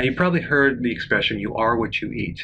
Now, you probably heard the expression, you are what you eat.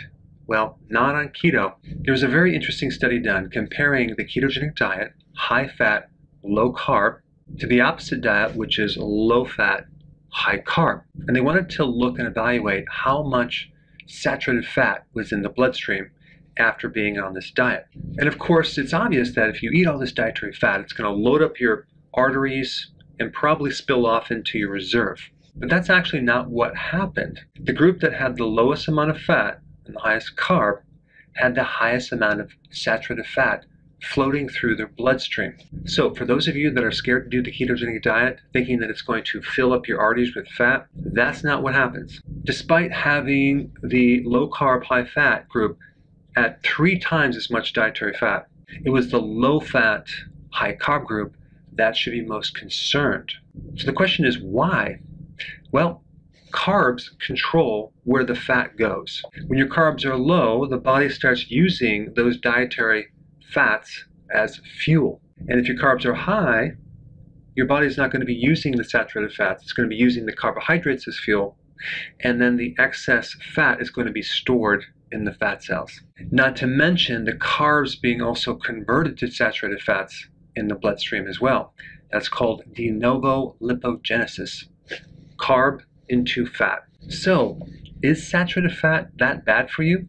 Well, not on keto. There was a very interesting study done comparing the ketogenic diet, high fat, low carb, to the opposite diet, which is low fat, high carb. And they wanted to look and evaluate how much saturated fat was in the bloodstream after being on this diet. And of course, it's obvious that if you eat all this dietary fat, it's going to load up your arteries and probably spill off into your reserve. But that's actually not what happened. The group that had the lowest amount of fat and the highest carb had the highest amount of saturated fat floating through their bloodstream. So, for those of you that are scared to do the ketogenic diet, thinking that it's going to fill up your arteries with fat, that's not what happens. Despite having the low carb, high fat group at three times as much dietary fat, it was the low fat, high carb group that should be most concerned. So, the question is why? Well, carbs control where the fat goes. When your carbs are low, the body starts using those dietary fats as fuel. And if your carbs are high, your body is not going to be using the saturated fats. It's going to be using the carbohydrates as fuel. And then the excess fat is going to be stored in the fat cells. Not to mention the carbs being also converted to saturated fats in the bloodstream as well. That's called de novo lipogenesis. Carb into fat. So, is saturated fat that bad for you?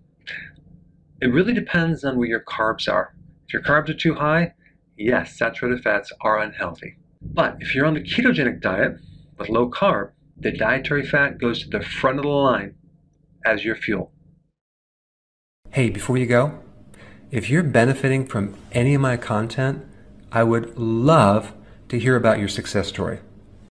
It really depends on where your carbs are. If your carbs are too high, yes, saturated fats are unhealthy. But if you're on the ketogenic diet with low carb, the dietary fat goes to the front of the line as your fuel. Hey, before you go, if you're benefiting from any of my content, I would love to hear about your success story.